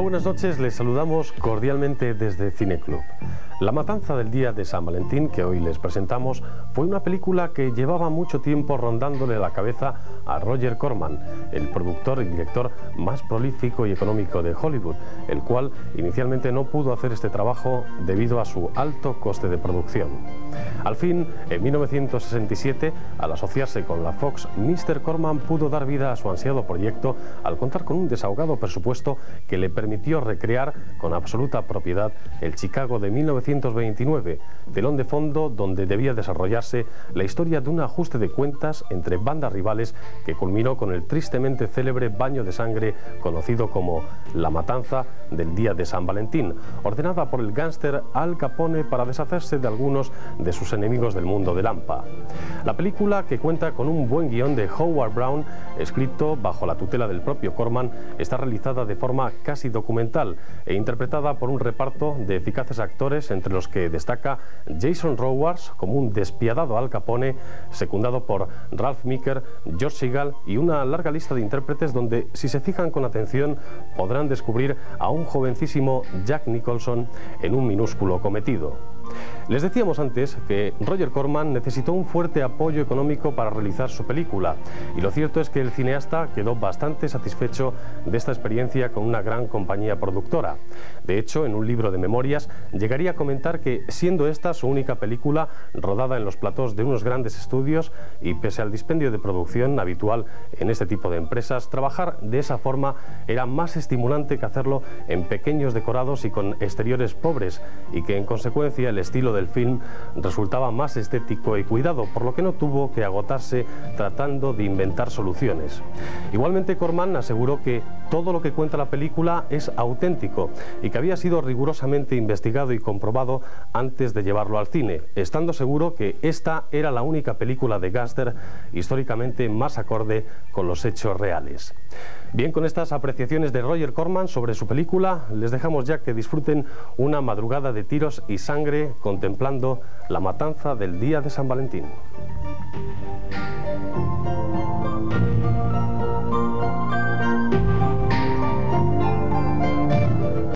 buenas noches, les saludamos cordialmente desde Cineclub. La matanza del día de San Valentín que hoy les presentamos fue una película que llevaba mucho tiempo rondándole la cabeza a Roger Corman, el productor y director más prolífico y económico de Hollywood, el cual inicialmente no pudo hacer este trabajo debido a su alto coste de producción. Al fin, en 1967, al asociarse con la Fox, Mr. Corman pudo dar vida a su ansiado proyecto al contar con un desahogado presupuesto que le permitió recrear con absoluta propiedad el Chicago de 1967 1929, telón de fondo donde debía desarrollarse la historia de un ajuste de cuentas entre bandas rivales que culminó con el tristemente célebre baño de sangre conocido como La Matanza del Día de San Valentín, ordenada por el gángster Al Capone para deshacerse de algunos de sus enemigos del mundo de Lampa. La película, que cuenta con un buen guion de Howard Brown, escrito bajo la tutela del propio Corman, está realizada de forma casi documental e interpretada por un reparto de eficaces actores entre los que destaca Jason Rowards como un despiadado Al Capone, secundado por Ralph Meeker, George Seagal y una larga lista de intérpretes donde, si se fijan con atención, podrán descubrir a un jovencísimo Jack Nicholson en un minúsculo cometido. Les decíamos antes que Roger Corman necesitó un fuerte apoyo económico para realizar su película y lo cierto es que el cineasta quedó bastante satisfecho de esta experiencia con una gran compañía productora. De hecho, en un libro de memorias llegaría a comentar que siendo esta su única película rodada en los platós de unos grandes estudios y pese al dispendio de producción habitual en este tipo de empresas, trabajar de esa forma era más estimulante que hacerlo en pequeños decorados y con exteriores pobres y que en consecuencia el estilo del film resultaba más estético y cuidado, por lo que no tuvo que agotarse tratando de inventar soluciones. Igualmente Corman aseguró que todo lo que cuenta la película es auténtico y que había sido rigurosamente investigado y comprobado antes de llevarlo al cine, estando seguro que esta era la única película de Gaster históricamente más acorde con los hechos reales. Bien, con estas apreciaciones de Roger Corman sobre su película, les dejamos ya que disfruten una madrugada de tiros y sangre contemplando la matanza del día de San Valentín.